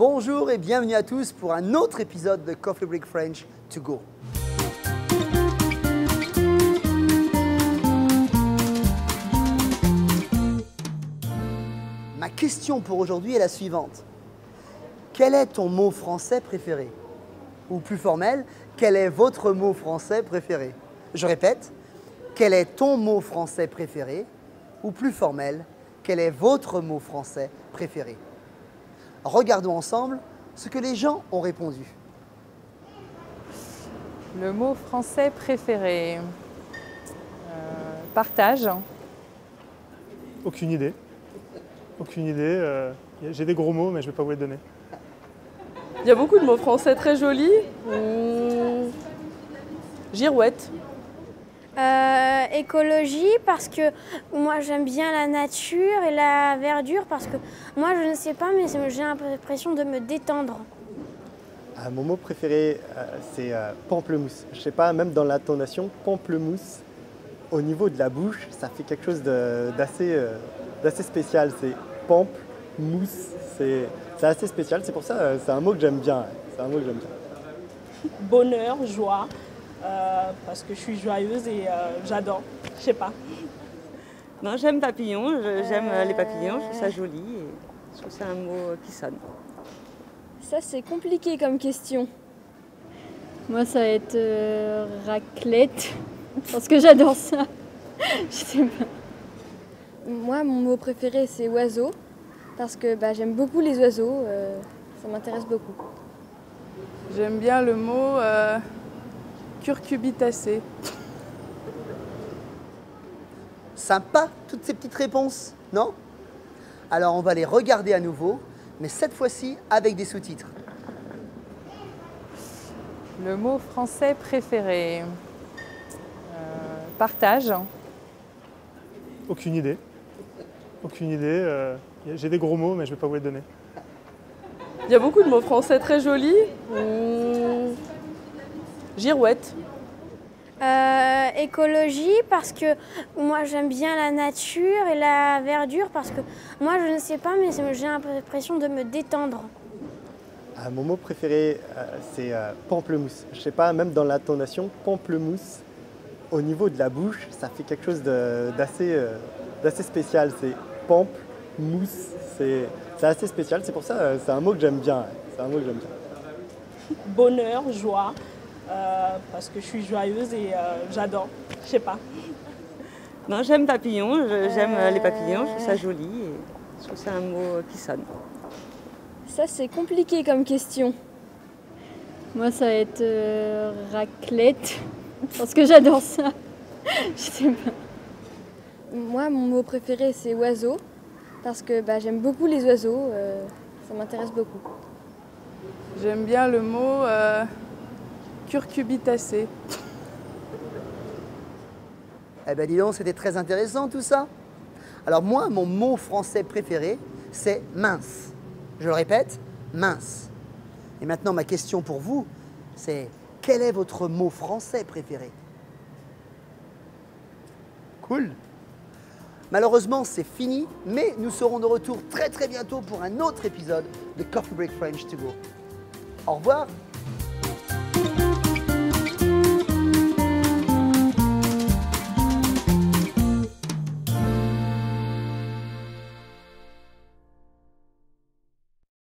Bonjour et bienvenue à tous pour un autre épisode de Coffee Break French to go. Ma question pour aujourd'hui est la suivante. Quel est ton mot français préféré? Ou plus formel, quel est votre mot français préféré? Je répète, quel est ton mot français préféré? Ou plus formel, quel est votre mot français préféré? Regardons ensemble ce que les gens ont répondu. Le mot français préféré. Euh, partage. Aucune idée. Aucune idée. euh, J'ai des gros mots, mais je ne vais pas vous les donner. Il y a beaucoup de mots français très jolis. Hum, Girouette. Écologie parce que moi j'aime bien la nature et la verdure parce que moi je ne sais pas mais j'ai l'impression de me détendre. Ah, mon mot préféré, euh, c'est euh, pamplemousse. Je sais pas, même dans l'intonation, pamplemousse, au niveau de la bouche, ça fait quelque chose de- d'assez euh, d'assez spécial. C'est pamplemousse, c'est c'est assez spécial. C'est pour ça, euh, c'est un mot que j'aime bien. C'est un mot que j'aime bien. bonheur, joie, euh, parce que je suis joyeuse et euh, j'adore. Je sais pas. Non, j'aime papillon, j'aime euh, les papillons, je trouve ça joli et je trouve que c'est un mot qui sonne. Ça c'est compliqué comme question. Moi, ça va être euh, raclette, parce que j'adore ça. Je sais pas. Moi mon mot préféré c'est oiseau parce que bah, j'aime beaucoup les oiseaux, euh, ça m'intéresse beaucoup. J'aime bien le mot euh, curcubitacé. Sympa toutes ces petites réponses, non? Alors on va les regarder à nouveau, mais cette fois-ci avec des sous-titres. Le mot français préféré. Euh, partage. Aucune idée. Aucune idée. euh, J'ai des gros mots, mais je ne vais pas vous les donner. Il y a beaucoup de mots français très jolis. Hum, Girouette. Euh, écologie parce que moi j'aime bien la nature et la verdure parce que moi je ne sais pas mais j'ai l'impression de me détendre. Ah, mon mot préféré, euh, c'est euh, pamplemousse. Je sais pas, même dans l'intonation, pamplemousse, au niveau de la bouche, ça fait quelque chose d'assez euh, spécial. C'est pamplemousse, c'est c'est assez spécial. C'est pour ça, euh, c'est un mot que j'aime bien. C'est un mot que j'aime bien. Bonheur, joie, euh, parce que je suis joyeuse et euh, j'adore. Je sais pas. Non, j'aime papillon, j'aime euh, les papillons, je trouve ça joli et je trouve que c'est un mot qui sonne. Ça c'est compliqué comme question. Moi, ça va être euh, raclette, parce que j'adore ça. Je sais pas. Moi mon mot préféré c'est oiseau parce que bah, j'aime beaucoup les oiseaux, euh, ça m'intéresse beaucoup. J'aime bien le mot euh, curcubitacé. Eh ben dis donc, c'était très intéressant tout ça. Alors moi, mon mot français préféré, c'est mince. Je le répète, mince. Et maintenant, ma question pour vous, c'est quel est votre mot français préféré? Cool. Malheureusement, c'est fini, mais nous serons de retour très très bientôt pour un autre épisode de Coffee Break French to Go. Au revoir